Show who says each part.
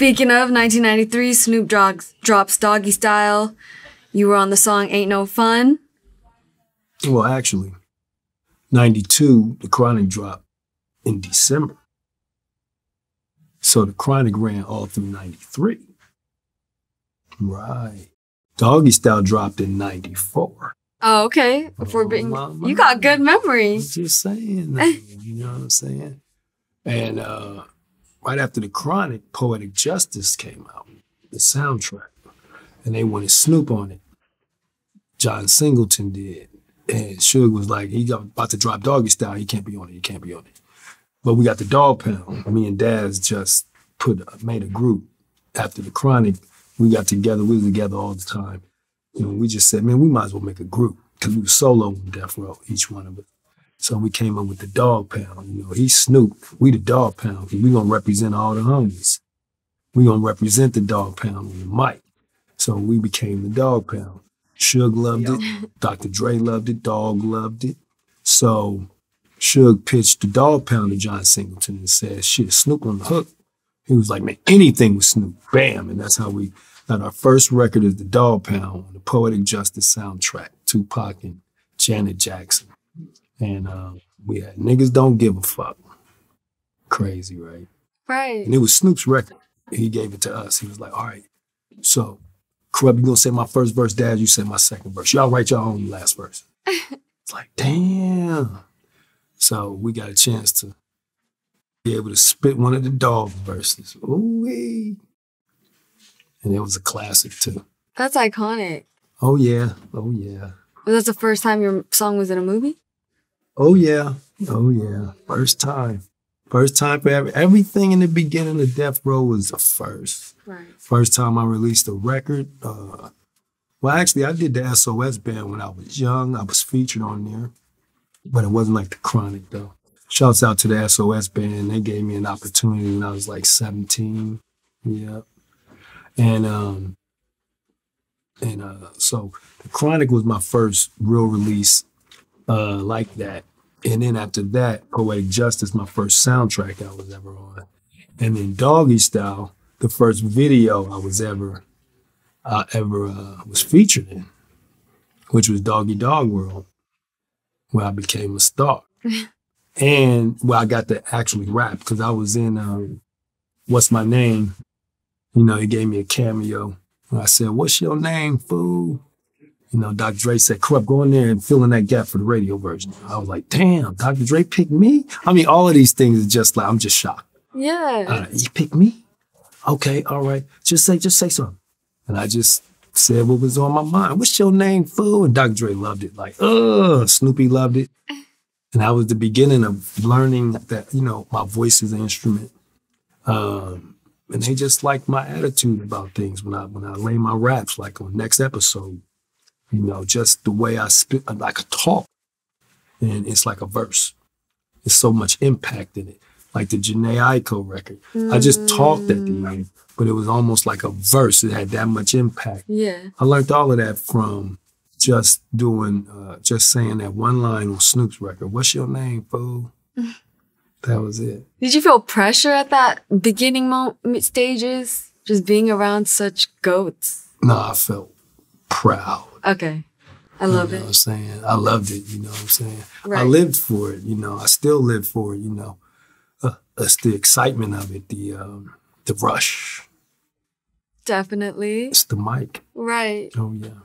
Speaker 1: Speaking of 1993, Snoop drops, drops Doggystyle. You were on the song Ain't No Fun.
Speaker 2: Well, actually, 92, the Chronic dropped in December. So the Chronic ran all through 93. Right. Doggystyle dropped in 94.
Speaker 1: Oh, okay. For
Speaker 2: Oh,
Speaker 1: being, you got good memory.
Speaker 2: I'm just saying, you know what I'm saying? And uh, right after the Chronic, Poetic Justice came out, the soundtrack, and they wanted Snoop on it. John Singleton did, and Suge was like, he got about to drop Doggystyle. He can't be on it. He can't be on it. But we got the Dogg Pound. Me and Daz just put made a group after the Chronic. We got together. We was together all the time. You know, we just said, man, we might as well make a group because we were solo on Death Row, each one of us. So we came up with the Dogg Pound. You know, he's Snoop. We the Dogg Pound. We gonna represent all the homies. We gonna represent the Dogg Pound on the mic. So we became the Dogg Pound. Suge loved it. Dr. Dre loved it. Dog loved it. So Suge pitched the Dogg Pound to John Singleton and said, "Shit, Snoop on the hook." He was like, "Man, anything with Snoop, bam!" And that's how we got our first record is the Dogg Pound, the Poetic Justice soundtrack. Tupac and Janet Jackson. And uh, we had niggas don't give a fuck. Crazy, right?
Speaker 1: Right.
Speaker 2: And it was Snoop's record. He gave it to us. He was like, all right, so Kurupt, you gonna say my first verse, Daz, you say my second verse. Y'all write your own last verse. it's like, damn. So we got a chance to be able to spit one of the dog verses. Ooh-wee. And it was a classic too.
Speaker 1: That's iconic.
Speaker 2: Oh yeah. Oh yeah.
Speaker 1: Was that the first time your song was in a movie?
Speaker 2: Oh yeah. Oh yeah. First time. First time for every, everything in the beginning of Death Row was a first.
Speaker 1: Right.
Speaker 2: First time I released a record. Uh, well, actually, I did the SOS band when I was young. I was featured on there, but it wasn't like the Chronic though. Shouts out to the SOS band. They gave me an opportunity when I was like 17. Yeah, and um, and uh, so the Chronic was my first real release uh, like that. And then after that, Poetic Justice, my first soundtrack I was ever on. And then Doggystyle, the first video I was ever I ever uh, was featured in, which was Doggy Dogg World, where I became a star. and where I got to actually rap because I was in um, What's My Name? You know, he gave me a cameo. I said, What's your name, fool? You know, Dr. Dre said, Kurupt, go in there and fill in that gap for the radio version. I was like, damn, Dr. Dre picked me? I mean, all of these things are just like, I'm just shocked.
Speaker 1: Yeah.
Speaker 2: Uh, you picked me? Okay, all right. Just say, just say something. And I just said what was on my mind. What's your name, fool? And Dr. Dre loved it. Like, ugh, Snoopy loved it. And that was the beginning of learning that, you know, my voice is an instrument. Um, and they just liked my attitude about things when I when I lay my raps, like on next episode. You know, just the way I spit, like a talk. And it's like a verse. There's so much impact in it. Like the Jhené Aiko record. I just talked at the end, but it was almost like a verse. It had that much impact.
Speaker 1: Yeah.
Speaker 2: I learned all of that from just doing, uh, just saying that one line on Snoop's record. What's your name, fool? that was it.
Speaker 1: Did you feel pressure at that beginning mo- stages? Just being around such goats.
Speaker 2: No, I felt proud.
Speaker 1: Okay. I love
Speaker 2: you know
Speaker 1: it.
Speaker 2: what I'm saying? I loved it, you know what I'm saying?
Speaker 1: Right.
Speaker 2: I lived for it, you know. I still live for it, you know. Uh, it's the excitement of it, the um, the rush.
Speaker 1: Definitely.
Speaker 2: It's the mic.
Speaker 1: Right.
Speaker 2: Oh yeah.